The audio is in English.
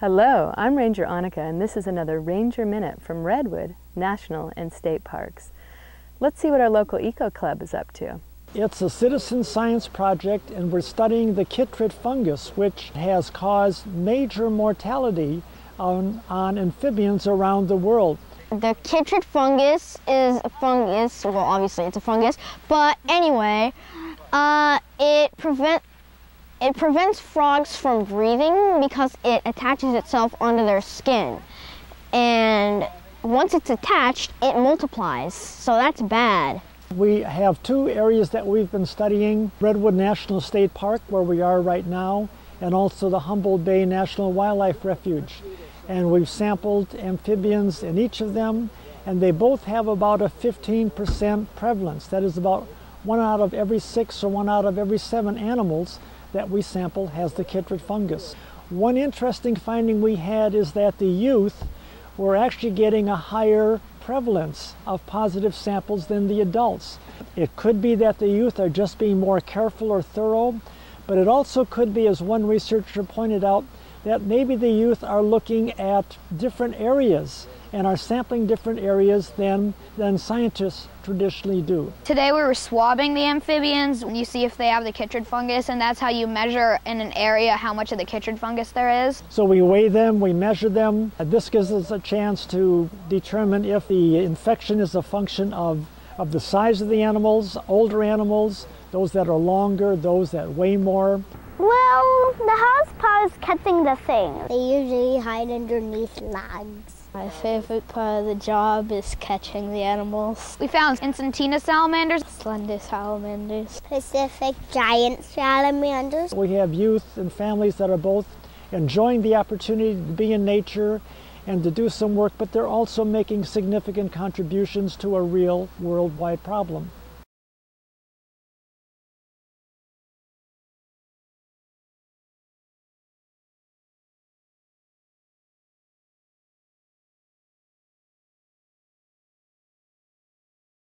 Hello, I'm Ranger Anica, and this is another Ranger Minute from Redwood National and State Parks. Let's see what our local Eco Club is up to. It's a citizen science project, and we're studying the chytrid fungus, which has caused major mortality on, on amphibians around the world. The chytrid fungus is a fungus, well, obviously it's a fungus, but anyway, uh, it prevent it prevents frogs from breathing because it attaches itself onto their skin. And once it's attached, it multiplies. So that's bad. We have two areas that we've been studying Redwood National State Park, where we are right now, and also the Humboldt Bay National Wildlife Refuge. And we've sampled amphibians in each of them, and they both have about a 15% prevalence. That is about one out of every six or one out of every seven animals that we sampled has the chytrid fungus. One interesting finding we had is that the youth were actually getting a higher prevalence of positive samples than the adults. It could be that the youth are just being more careful or thorough, but it also could be, as one researcher pointed out, that maybe the youth are looking at different areas and are sampling different areas than, than scientists traditionally do. Today we were swabbing the amphibians. You see if they have the chytrid fungus, and that's how you measure in an area how much of the chytrid fungus there is. So we weigh them, we measure them. This gives us a chance to determine if the infection is a function of, of the size of the animals, older animals, those that are longer, those that weigh more. Well, the hardest part is catching the thing. They usually hide underneath logs. My favorite part of the job is catching the animals. We found Ensatina salamanders, slender salamanders, Pacific giant salamanders. We have youth and families that are both enjoying the opportunity to be in nature and to do some work, but they're also making significant contributions to a real worldwide problem.